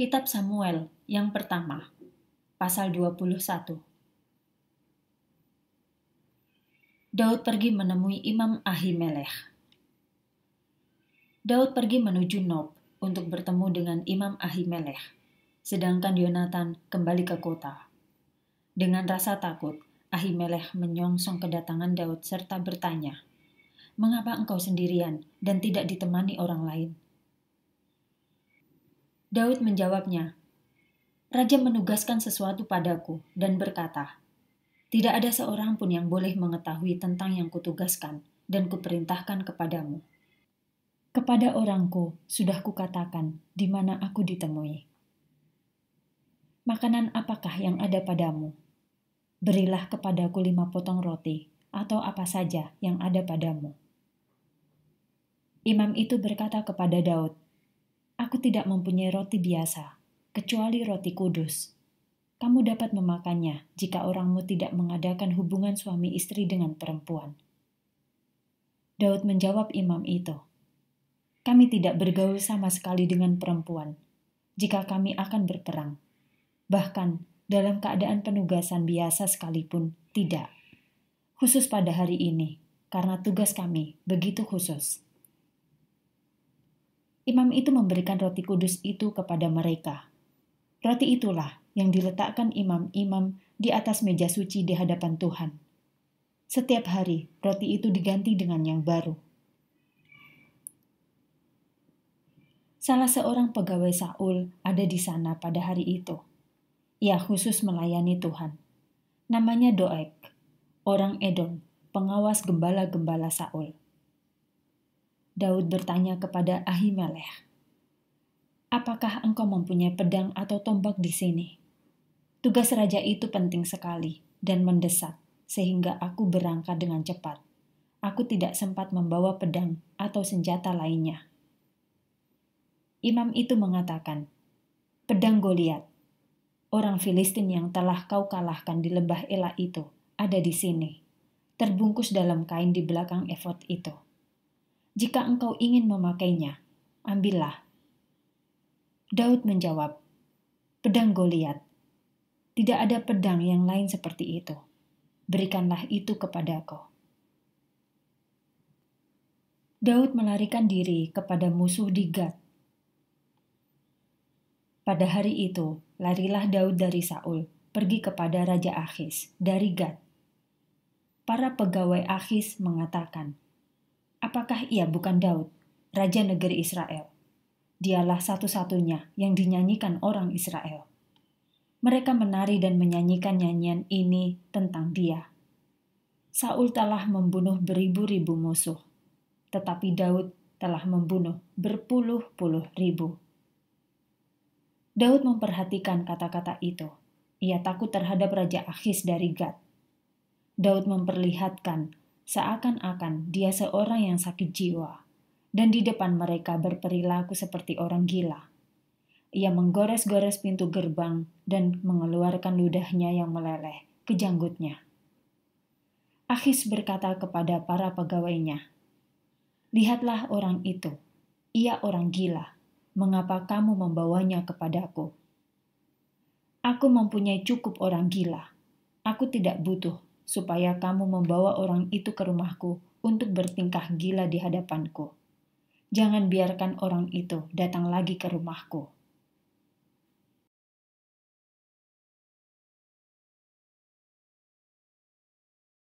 Kitab Samuel yang pertama, pasal 21. Daud pergi menemui Imam Ahimelech. Daud pergi menuju Nob untuk bertemu dengan Imam Ahimelech, sedangkan Yonatan kembali ke kota. Dengan rasa takut, Ahimelech menyongsong kedatangan Daud serta bertanya, "Mengapa engkau sendirian dan tidak ditemani orang lain?" Daud menjawabnya, Raja menugaskan sesuatu padaku dan berkata, Tidak ada seorang pun yang boleh mengetahui tentang yang kutugaskan dan kuperintahkan kepadamu. Kepada orangku sudah kukatakan di mana aku ditemui. Makanan apakah yang ada padamu? Berilah kepadaku lima potong roti atau apa saja yang ada padamu. Imam itu berkata kepada Daud, Aku tidak mempunyai roti biasa, kecuali roti kudus. Kamu dapat memakannya jika orangmu tidak mengadakan hubungan suami istri dengan perempuan. Daud menjawab imam itu, Kami tidak bergaul sama sekali dengan perempuan jika kami akan berperang. Bahkan dalam keadaan penugasan biasa sekalipun tidak. Khusus pada hari ini, karena tugas kami begitu khusus imam itu memberikan roti kudus itu kepada mereka. Roti itulah yang diletakkan imam-imam di atas meja suci di hadapan Tuhan. Setiap hari, roti itu diganti dengan yang baru. Salah seorang pegawai Saul ada di sana pada hari itu. Ia khusus melayani Tuhan. Namanya Doeg, orang Edom, pengawas gembala-gembala Saul. Daud bertanya kepada Ahimelech, "Apakah engkau mempunyai pedang atau tombak di sini?" Tugas raja itu penting sekali dan mendesak, sehingga aku berangkat dengan cepat. Aku tidak sempat membawa pedang atau senjata lainnya. Imam itu mengatakan, "Pedang Goliat, orang Filistin yang telah kau kalahkan di lembah Ela itu, ada di sini, terbungkus dalam kain di belakang efod itu." Jika engkau ingin memakainya, ambillah. Daud menjawab, Pedang Goliat. Tidak ada pedang yang lain seperti itu. Berikanlah itu kepadaku. Daud melarikan diri kepada musuh di Gad. Pada hari itu, larilah Daud dari Saul, pergi kepada Raja Akhis dari Gad. Para pegawai Akhis mengatakan, Apakah ia bukan Daud, raja negeri Israel? Dialah satu-satunya yang dinyanyikan orang Israel. Mereka menari dan menyanyikan nyanyian ini tentang dia. Saul telah membunuh beribu-ribu musuh, tetapi Daud telah membunuh berpuluh-puluh ribu. Daud memperhatikan kata-kata itu. Ia takut terhadap Raja Akhis dari Gad. Daud memperlihatkan seakan-akan dia seorang yang sakit jiwa, dan di depan mereka berperilaku seperti orang gila. Ia menggores-gores pintu gerbang dan mengeluarkan ludahnya yang meleleh ke janggutnya. Akhis berkata kepada para pegawainya, Lihatlah orang itu, ia orang gila, mengapa kamu membawanya kepadaku? Aku mempunyai cukup orang gila, aku tidak butuh supaya kamu membawa orang itu ke rumahku untuk bertingkah gila di hadapanku. Jangan biarkan orang itu datang lagi ke rumahku.